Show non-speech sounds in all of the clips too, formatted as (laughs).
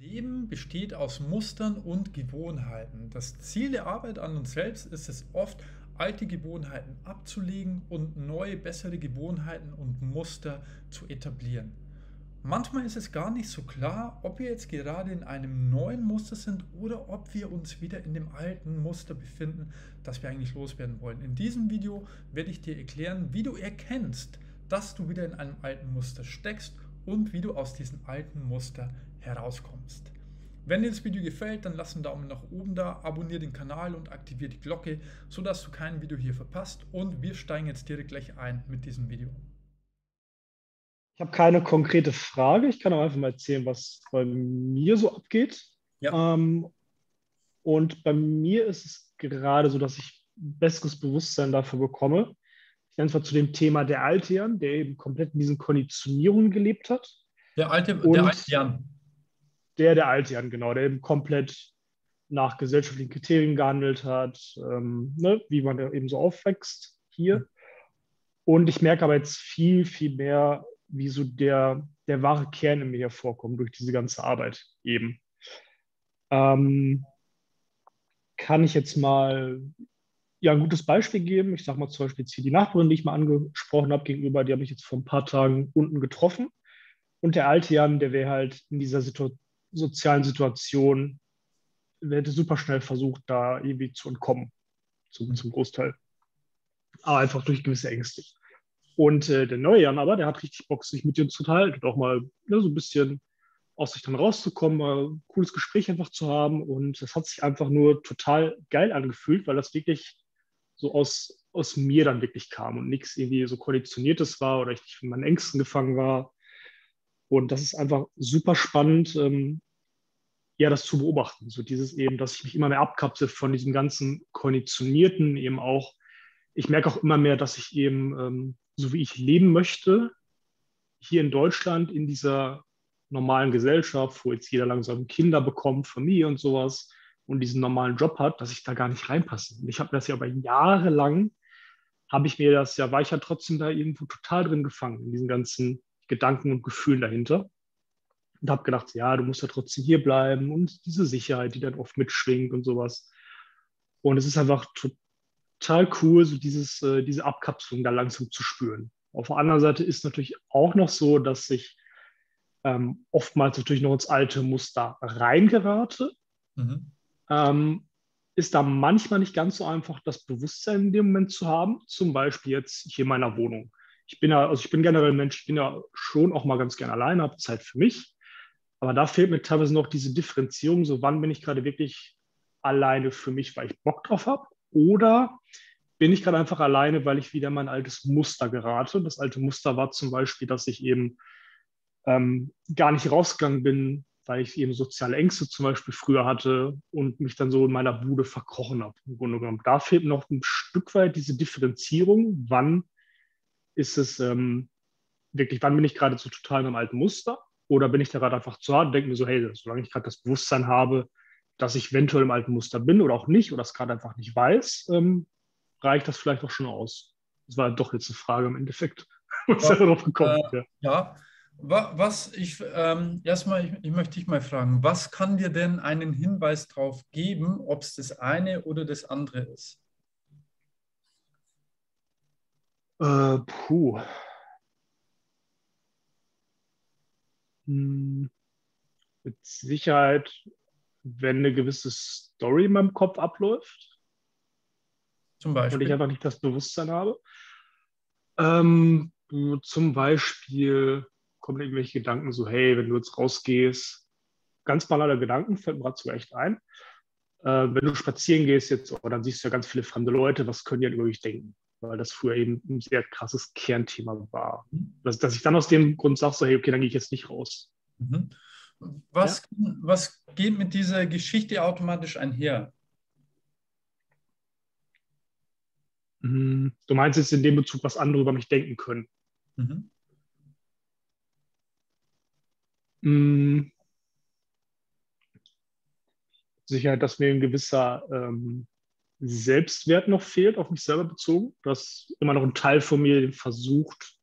Leben besteht aus Mustern und Gewohnheiten. Das Ziel der Arbeit an uns selbst ist es oft, alte Gewohnheiten abzulegen und neue, bessere Gewohnheiten und Muster zu etablieren. Manchmal ist es gar nicht so klar, ob wir jetzt gerade in einem neuen Muster sind oder ob wir uns wieder in dem alten Muster befinden, das wir eigentlich loswerden wollen. In diesem Video werde ich dir erklären, wie du erkennst, dass du wieder in einem alten Muster steckst und wie du aus diesem alten Muster herauskommst. Wenn dir das Video gefällt, dann lass einen Daumen nach oben da, abonniere den Kanal und aktiviere die Glocke, sodass du kein Video hier verpasst. Und wir steigen jetzt direkt gleich ein mit diesem Video. Ich habe keine konkrete Frage. Ich kann auch einfach mal erzählen, was bei mir so abgeht. Ja. Ähm, und bei mir ist es gerade so, dass ich besseres Bewusstsein dafür bekomme. Ich nenne es mal zu dem Thema der alte Jan, der eben komplett in diesen Konditionierungen gelebt hat. Der alte, der alte Jan. Der, der alte Jan, genau, der eben komplett nach gesellschaftlichen Kriterien gehandelt hat, ähm, ne, wie man eben so aufwächst hier. Und ich merke aber jetzt viel, viel mehr, wie so der, der wahre Kern in mir hervorkommt durch diese ganze Arbeit eben. Ähm, kann ich jetzt mal ja, ein gutes Beispiel geben? Ich sage mal zum Beispiel jetzt hier die Nachbarin, die ich mal angesprochen habe gegenüber, die habe ich jetzt vor ein paar Tagen unten getroffen. Und der alte Jan, der wäre halt in dieser Situ sozialen Situation, der hätte super schnell versucht, da irgendwie zu entkommen, zum, zum Großteil. Aber einfach durch gewisse Ängste. Und äh, der neue Jan aber, der hat richtig Bock, sich mit dir zu teilen und auch mal ne, so ein bisschen aus sich dann rauszukommen, mal ein cooles Gespräch einfach zu haben. Und das hat sich einfach nur total geil angefühlt, weil das wirklich so aus, aus mir dann wirklich kam und nichts irgendwie so konditioniertes war oder ich nicht von meinen Ängsten gefangen war. Und das ist einfach super spannend, ähm, ja, das zu beobachten. So dieses eben, dass ich mich immer mehr abkapsel von diesem ganzen Konditionierten, eben auch, ich merke auch immer mehr, dass ich eben, ähm, so wie ich leben möchte, hier in Deutschland, in dieser normalen Gesellschaft, wo jetzt jeder langsam Kinder bekommt, Familie und sowas und diesen normalen Job hat, dass ich da gar nicht reinpasse. Und ich habe das ja aber jahrelang, habe ich mir das ja, war ich ja trotzdem da irgendwo total drin gefangen, in diesen ganzen Gedanken und Gefühlen dahinter. Und habe gedacht, ja, du musst ja trotzdem hier bleiben und diese Sicherheit, die dann oft mitschwingt und sowas. Und es ist einfach total cool, so dieses, äh, diese Abkapselung da langsam zu spüren. Auf der anderen Seite ist natürlich auch noch so, dass ich ähm, oftmals natürlich noch ins alte Muster reingerate. Mhm. Ähm, ist da manchmal nicht ganz so einfach, das Bewusstsein in dem Moment zu haben. Zum Beispiel jetzt hier in meiner Wohnung ich bin ja, also ich bin generell ein Mensch, ich bin ja schon auch mal ganz gerne alleine, habe Zeit für mich. Aber da fehlt mir teilweise noch diese Differenzierung, so wann bin ich gerade wirklich alleine für mich, weil ich Bock drauf habe, oder bin ich gerade einfach alleine, weil ich wieder mein altes Muster gerate. Das alte Muster war zum Beispiel, dass ich eben ähm, gar nicht rausgegangen bin, weil ich eben soziale Ängste zum Beispiel früher hatte und mich dann so in meiner Bude verkrochen habe. Im Grunde genommen. Da fehlt noch ein Stück weit diese Differenzierung, wann ist es ähm, wirklich, wann bin ich gerade so total in einem alten Muster? Oder bin ich da gerade einfach zu hart und denke mir so, hey, solange ich gerade das Bewusstsein habe, dass ich eventuell im alten Muster bin oder auch nicht oder es gerade einfach nicht weiß, ähm, reicht das vielleicht auch schon aus. Das war doch jetzt eine Frage im Endeffekt, (laughs) was ja, darauf gekommen äh, ja. Was ich ähm, erstmal, ich, ich, möchte dich mal fragen, was kann dir denn einen Hinweis darauf geben, ob es das eine oder das andere ist? Äh, puh. Hm, mit Sicherheit, wenn eine gewisse Story in meinem Kopf abläuft. Zum Beispiel. Und ich einfach nicht das Bewusstsein habe. Ähm, zum Beispiel kommen irgendwelche Gedanken so, hey, wenn du jetzt rausgehst, ganz banale Gedanken, fällt mir gerade so echt ein. Äh, wenn du spazieren gehst jetzt, oh, dann siehst du ja ganz viele fremde Leute, was können die denn über dich denken? Weil das früher eben ein sehr krasses Kernthema war. Dass, dass ich dann aus dem Grund sage, so, hey, okay, dann gehe ich jetzt nicht raus. Mhm. Was, ja? was geht mit dieser Geschichte automatisch einher? Mhm. Du meinst jetzt in dem Bezug, was andere über mich denken können. Mhm. Mhm. Sicherheit, dass mir ein gewisser ähm, Selbstwert noch fehlt, auf mich selber bezogen, dass immer noch ein Teil von mir versucht,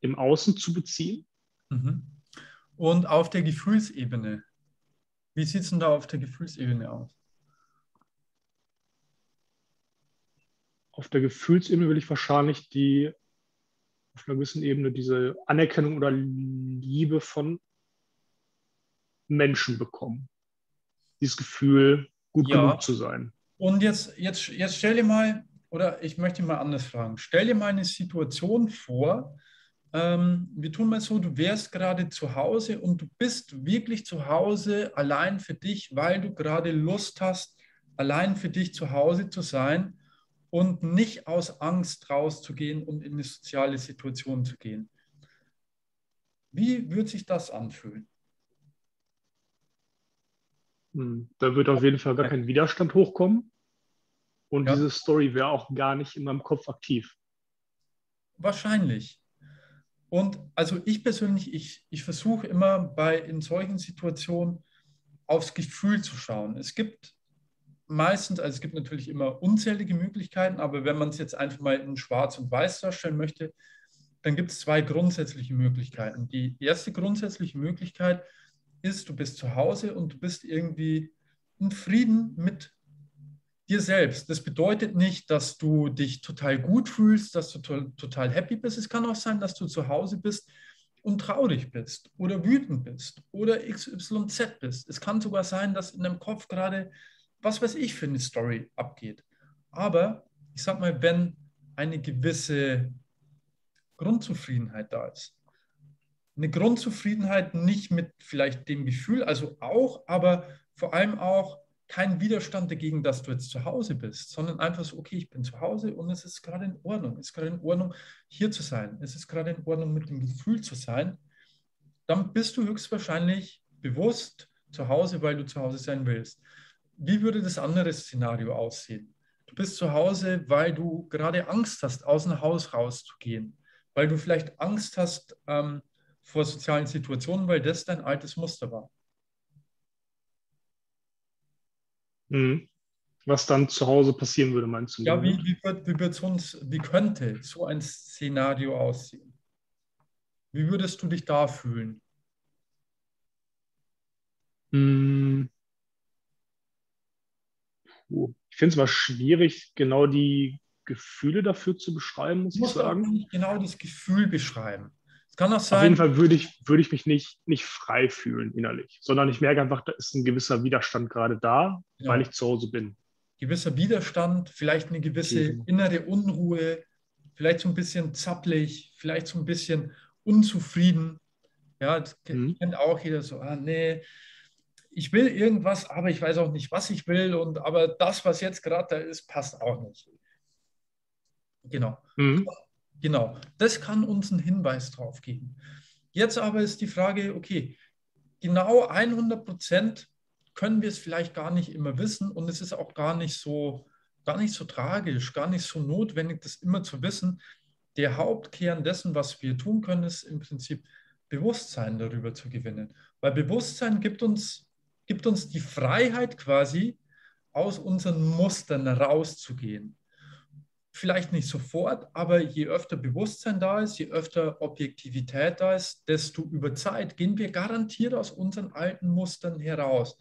im Außen zu beziehen. Mhm. Und auf der Gefühlsebene? Wie sieht es denn da auf der Gefühlsebene aus? Auf der Gefühlsebene will ich wahrscheinlich die auf einer gewissen Ebene diese Anerkennung oder Liebe von Menschen bekommen. Dieses Gefühl, gut ja. genug zu sein. Und jetzt, jetzt, jetzt stell dir mal, oder ich möchte mal anders fragen, stell dir mal eine Situation vor, ähm, wir tun mal so, du wärst gerade zu Hause und du bist wirklich zu Hause allein für dich, weil du gerade Lust hast, allein für dich zu Hause zu sein und nicht aus Angst rauszugehen und in eine soziale Situation zu gehen. Wie würde sich das anfühlen? Hm, da wird auf jeden Fall gar kein Widerstand hochkommen. Und ja. diese Story wäre auch gar nicht in meinem Kopf aktiv. Wahrscheinlich. Und also ich persönlich, ich, ich versuche immer bei in solchen Situationen aufs Gefühl zu schauen. Es gibt meistens, also es gibt natürlich immer unzählige Möglichkeiten, aber wenn man es jetzt einfach mal in Schwarz und Weiß darstellen möchte, dann gibt es zwei grundsätzliche Möglichkeiten. Die erste grundsätzliche Möglichkeit ist, du bist zu Hause und du bist irgendwie in Frieden mit dir selbst. Das bedeutet nicht, dass du dich total gut fühlst, dass du to total happy bist. Es kann auch sein, dass du zu Hause bist und traurig bist oder wütend bist oder XYZ bist. Es kann sogar sein, dass in deinem Kopf gerade, was weiß ich, für eine Story abgeht. Aber ich sag mal, wenn eine gewisse Grundzufriedenheit da ist, eine Grundzufriedenheit nicht mit vielleicht dem Gefühl, also auch, aber vor allem auch kein Widerstand dagegen, dass du jetzt zu Hause bist, sondern einfach so, okay, ich bin zu Hause und es ist gerade in Ordnung. Es ist gerade in Ordnung, hier zu sein. Es ist gerade in Ordnung, mit dem Gefühl zu sein. Dann bist du höchstwahrscheinlich bewusst zu Hause, weil du zu Hause sein willst. Wie würde das andere Szenario aussehen? Du bist zu Hause, weil du gerade Angst hast, aus dem Haus rauszugehen, weil du vielleicht Angst hast ähm, vor sozialen Situationen, weil das dein altes Muster war. Mhm. Was dann zu Hause passieren würde, meinst du? Ja, wie, wie, wird, wie, wird sonst, wie könnte so ein Szenario aussehen? Wie würdest du dich da fühlen? Mhm. Ich finde es mal schwierig, genau die Gefühle dafür zu beschreiben, muss ich sagen. Nicht genau das Gefühl beschreiben. Kann auch sein. Auf jeden Fall würde ich, würde ich mich nicht, nicht frei fühlen innerlich, sondern ich merke einfach, da ist ein gewisser Widerstand gerade da, ja. weil ich zu Hause bin. Gewisser Widerstand, vielleicht eine gewisse okay. innere Unruhe, vielleicht so ein bisschen zappelig, vielleicht so ein bisschen unzufrieden. Ja, das mhm. kennt auch jeder so, ah, nee, ich will irgendwas, aber ich weiß auch nicht, was ich will. Und aber das, was jetzt gerade da ist, passt auch nicht. Genau. Mhm. Genau, das kann uns einen Hinweis drauf geben. Jetzt aber ist die Frage, okay, genau 100 Prozent können wir es vielleicht gar nicht immer wissen und es ist auch gar nicht so, gar nicht so tragisch, gar nicht so notwendig, das immer zu wissen. Der Hauptkern dessen, was wir tun können, ist im Prinzip Bewusstsein darüber zu gewinnen. Weil Bewusstsein gibt uns, gibt uns die Freiheit quasi, aus unseren Mustern rauszugehen vielleicht nicht sofort, aber je öfter Bewusstsein da ist, je öfter Objektivität da ist, desto über Zeit gehen wir garantiert aus unseren alten Mustern heraus.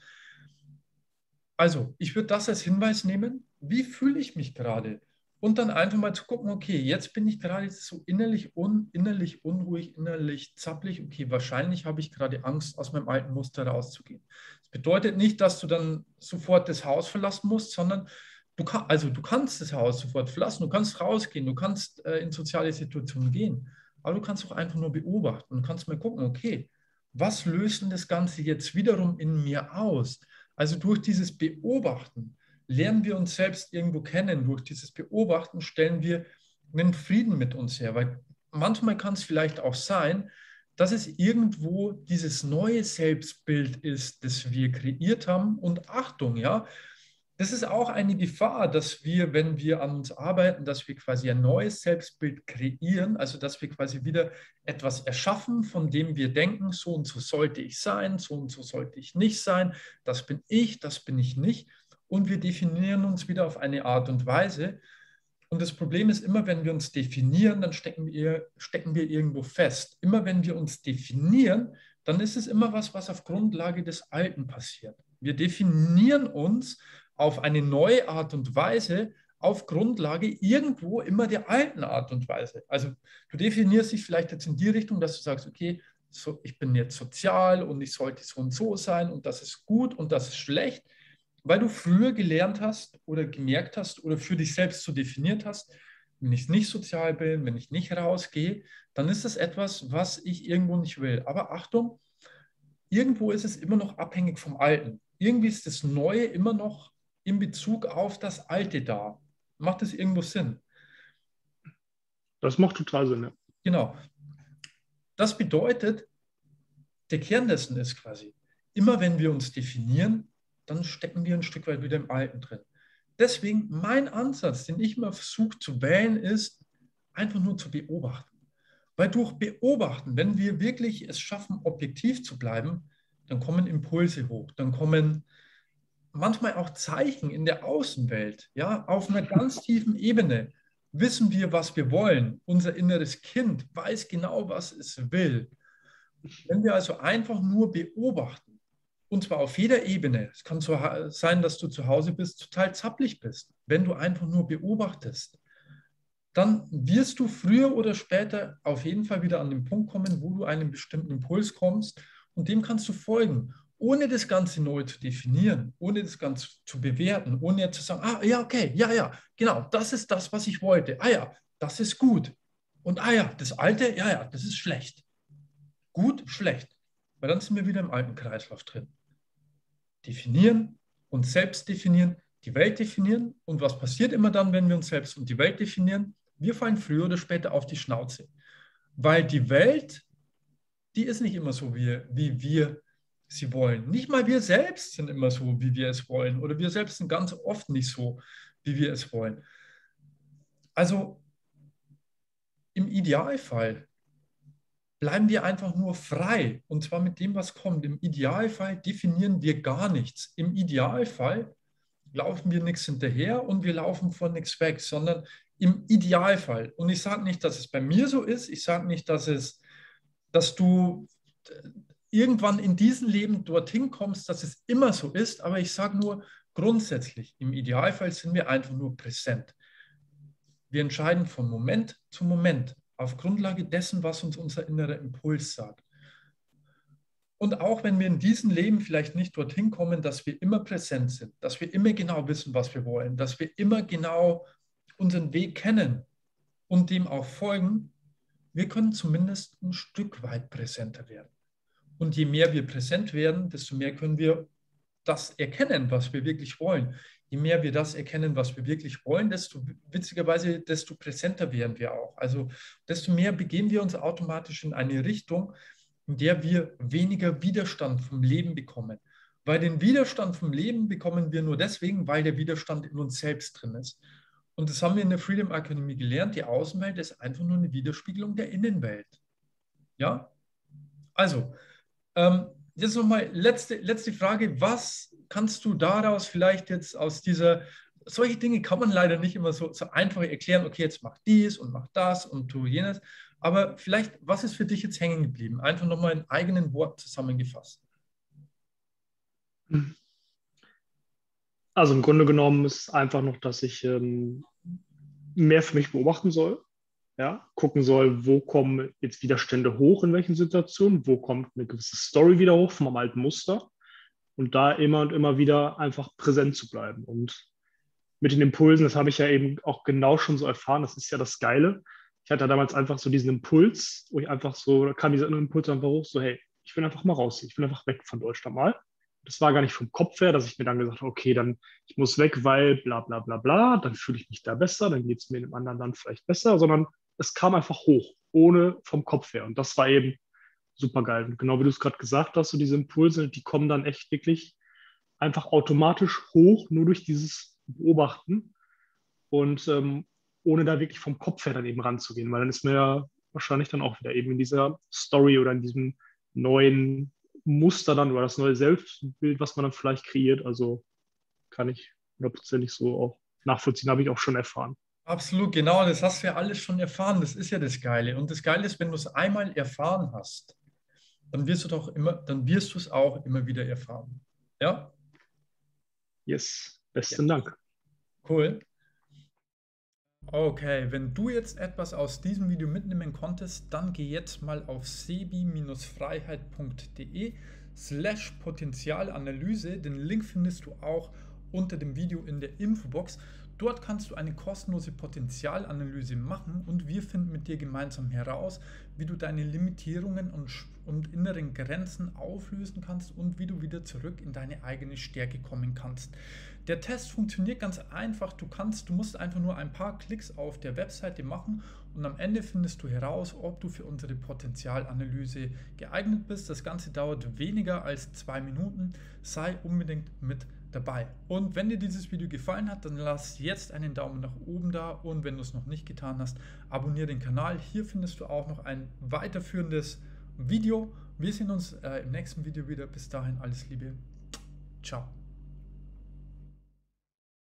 Also, ich würde das als Hinweis nehmen, wie fühle ich mich gerade? Und dann einfach mal zu gucken, okay, jetzt bin ich gerade so innerlich, un, innerlich unruhig, innerlich zappelig. Okay, wahrscheinlich habe ich gerade Angst, aus meinem alten Muster rauszugehen. Das bedeutet nicht, dass du dann sofort das Haus verlassen musst, sondern Du also du kannst das Haus sofort verlassen, du kannst rausgehen, du kannst äh, in soziale Situationen gehen, aber du kannst auch einfach nur beobachten und kannst mal gucken, okay, was löst denn das Ganze jetzt wiederum in mir aus? Also durch dieses Beobachten lernen wir uns selbst irgendwo kennen, durch dieses Beobachten stellen wir einen Frieden mit uns her, weil manchmal kann es vielleicht auch sein, dass es irgendwo dieses neue Selbstbild ist, das wir kreiert haben. Und Achtung, ja, das ist auch eine Gefahr, dass wir, wenn wir an uns arbeiten, dass wir quasi ein neues Selbstbild kreieren, also dass wir quasi wieder etwas erschaffen, von dem wir denken, so und so sollte ich sein, so und so sollte ich nicht sein, das bin ich, das bin ich nicht. Und wir definieren uns wieder auf eine Art und Weise. Und das Problem ist immer, wenn wir uns definieren, dann stecken wir, stecken wir irgendwo fest. Immer wenn wir uns definieren, dann ist es immer was, was auf Grundlage des Alten passiert. Wir definieren uns auf eine neue Art und Weise auf Grundlage irgendwo immer der alten Art und Weise. Also du definierst dich vielleicht jetzt in die Richtung, dass du sagst, okay, so, ich bin jetzt sozial und ich sollte so und so sein und das ist gut und das ist schlecht, weil du früher gelernt hast oder gemerkt hast oder für dich selbst so definiert hast, wenn ich nicht sozial bin, wenn ich nicht rausgehe, dann ist das etwas, was ich irgendwo nicht will. Aber Achtung, irgendwo ist es immer noch abhängig vom Alten. Irgendwie ist das Neue immer noch in Bezug auf das Alte da. Macht das irgendwo Sinn? Das macht total Sinn, ja. Genau. Das bedeutet, der Kern dessen ist quasi, immer wenn wir uns definieren, dann stecken wir ein Stück weit wieder im Alten drin. Deswegen mein Ansatz, den ich immer versuche zu wählen, ist einfach nur zu beobachten. Weil durch Beobachten, wenn wir wirklich es schaffen, objektiv zu bleiben, dann kommen Impulse hoch, dann kommen manchmal auch Zeichen in der Außenwelt, ja, auf einer ganz tiefen Ebene. Wissen wir, was wir wollen? Unser inneres Kind weiß genau, was es will. Wenn wir also einfach nur beobachten, und zwar auf jeder Ebene, es kann so sein, dass du zu Hause bist, total zappelig bist, wenn du einfach nur beobachtest, dann wirst du früher oder später auf jeden Fall wieder an den Punkt kommen, wo du einen bestimmten Impuls kommst und dem kannst du folgen ohne das Ganze neu zu definieren, ohne das Ganze zu bewerten, ohne zu sagen, ah ja, okay, ja, ja, genau, das ist das, was ich wollte. Ah ja, das ist gut. Und ah ja, das Alte, ja, ja, das ist schlecht. Gut, schlecht. Weil dann sind wir wieder im alten Kreislauf drin. Definieren, uns selbst definieren, die Welt definieren. Und was passiert immer dann, wenn wir uns selbst und die Welt definieren? Wir fallen früher oder später auf die Schnauze. Weil die Welt, die ist nicht immer so, wie, wie wir sie wollen. Nicht mal wir selbst sind immer so, wie wir es wollen. Oder wir selbst sind ganz oft nicht so, wie wir es wollen. Also im Idealfall bleiben wir einfach nur frei. Und zwar mit dem, was kommt. Im Idealfall definieren wir gar nichts. Im Idealfall laufen wir nichts hinterher und wir laufen von nichts weg, sondern im Idealfall. Und ich sage nicht, dass es bei mir so ist. Ich sage nicht, dass es, dass du irgendwann in diesem Leben dorthin kommst, dass es immer so ist. Aber ich sage nur grundsätzlich, im Idealfall sind wir einfach nur präsent. Wir entscheiden von Moment zu Moment auf Grundlage dessen, was uns unser innerer Impuls sagt. Und auch wenn wir in diesem Leben vielleicht nicht dorthin kommen, dass wir immer präsent sind, dass wir immer genau wissen, was wir wollen, dass wir immer genau unseren Weg kennen und dem auch folgen, wir können zumindest ein Stück weit präsenter werden. Und je mehr wir präsent werden, desto mehr können wir das erkennen, was wir wirklich wollen. Je mehr wir das erkennen, was wir wirklich wollen, desto witzigerweise, desto präsenter werden wir auch. Also desto mehr begeben wir uns automatisch in eine Richtung, in der wir weniger Widerstand vom Leben bekommen. Weil den Widerstand vom Leben bekommen wir nur deswegen, weil der Widerstand in uns selbst drin ist. Und das haben wir in der Freedom Academy gelernt. Die Außenwelt ist einfach nur eine Widerspiegelung der Innenwelt. Ja? Also, ähm, jetzt nochmal letzte, letzte Frage. Was kannst du daraus vielleicht jetzt aus dieser, solche Dinge kann man leider nicht immer so, so einfach erklären, okay, jetzt mach dies und mach das und tu jenes. Aber vielleicht, was ist für dich jetzt hängen geblieben? Einfach nochmal in eigenen Worten zusammengefasst. Also im Grunde genommen ist einfach noch, dass ich ähm, mehr für mich beobachten soll ja, gucken soll, wo kommen jetzt Widerstände hoch, in welchen Situationen, wo kommt eine gewisse Story wieder hoch meinem alten Muster und da immer und immer wieder einfach präsent zu bleiben. Und mit den Impulsen, das habe ich ja eben auch genau schon so erfahren, das ist ja das Geile. Ich hatte damals einfach so diesen Impuls, wo ich einfach so, da kam dieser Impuls einfach hoch, so hey, ich will einfach mal raus, ich will einfach weg von Deutschland mal. Das war gar nicht vom Kopf her, dass ich mir dann gesagt habe, okay, dann ich muss weg, weil bla bla bla bla, dann fühle ich mich da besser, dann geht es mir in einem anderen Land vielleicht besser, sondern es kam einfach hoch, ohne vom Kopf her. Und das war eben super geil. Und genau wie du es gerade gesagt hast, so diese Impulse, die kommen dann echt wirklich einfach automatisch hoch, nur durch dieses Beobachten und ähm, ohne da wirklich vom Kopf her dann eben ranzugehen, weil dann ist man ja wahrscheinlich dann auch wieder eben in dieser Story oder in diesem neuen Muster dann oder das neue Selbstbild, was man dann vielleicht kreiert. Also kann ich hundertprozentig so auch nachvollziehen, habe ich auch schon erfahren. Absolut, genau, das hast du ja alles schon erfahren. Das ist ja das Geile. Und das Geile ist, wenn du es einmal erfahren hast, dann wirst du doch immer, dann wirst du es auch immer wieder erfahren. Ja? Yes, besten ja. Dank. Cool. Okay, wenn du jetzt etwas aus diesem Video mitnehmen konntest, dann geh jetzt mal auf sebi-freiheit.de slash Potenzialanalyse. Den Link findest du auch unter dem Video in der Infobox. Dort kannst du eine kostenlose Potenzialanalyse machen und wir finden mit dir gemeinsam heraus, wie du deine Limitierungen und, und inneren Grenzen auflösen kannst und wie du wieder zurück in deine eigene Stärke kommen kannst. Der Test funktioniert ganz einfach. Du kannst, du musst einfach nur ein paar Klicks auf der Webseite machen und am Ende findest du heraus, ob du für unsere Potenzialanalyse geeignet bist. Das Ganze dauert weniger als zwei Minuten. Sei unbedingt mit dabei. Und wenn dir dieses Video gefallen hat, dann lass jetzt einen Daumen nach oben da und wenn du es noch nicht getan hast, abonniere den Kanal. Hier findest du auch noch ein weiterführendes Video. Wir sehen uns äh, im nächsten Video wieder. Bis dahin alles Liebe. Ciao.